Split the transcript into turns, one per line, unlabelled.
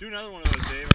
Do another one of those, Dave.